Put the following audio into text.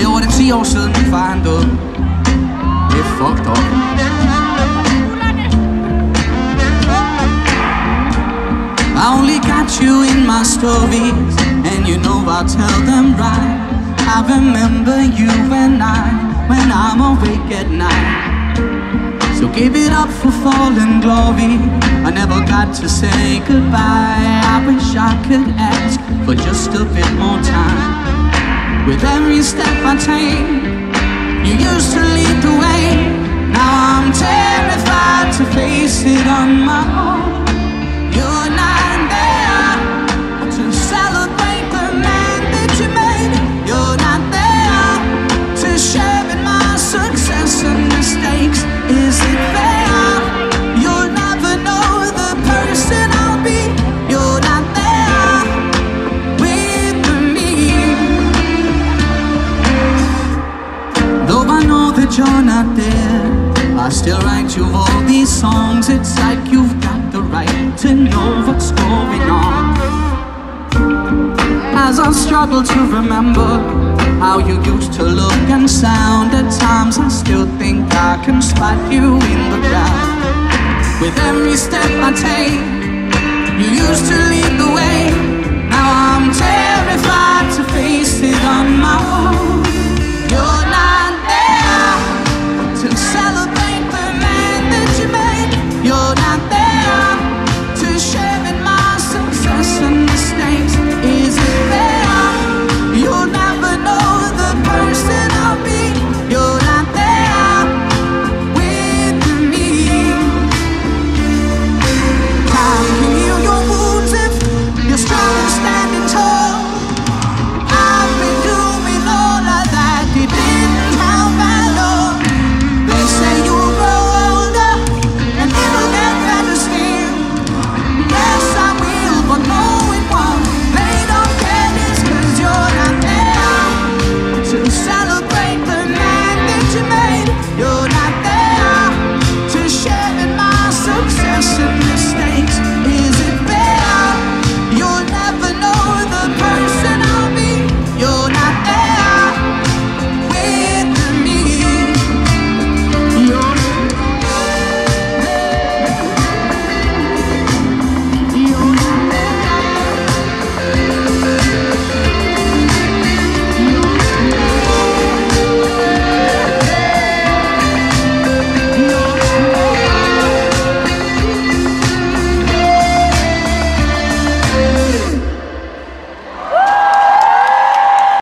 Vad jag er det tio år sedan fan då Det är fucked up I only got you in my stories And you know I'll tell them right I remember you and I When I'm awake at night so give it up for fallen glory. I never got to say goodbye. I wish I could ask for just a bit more time. With every step I take, you used to lead the way. Now I'm terrified to face it on my own. You're not there you're not there, I still write you all these songs. It's like you've got the right to know what's going on. As I struggle to remember how you used to look and sound, at times I still think I can spot you in the crowd. With every step I take, you used to lead the way.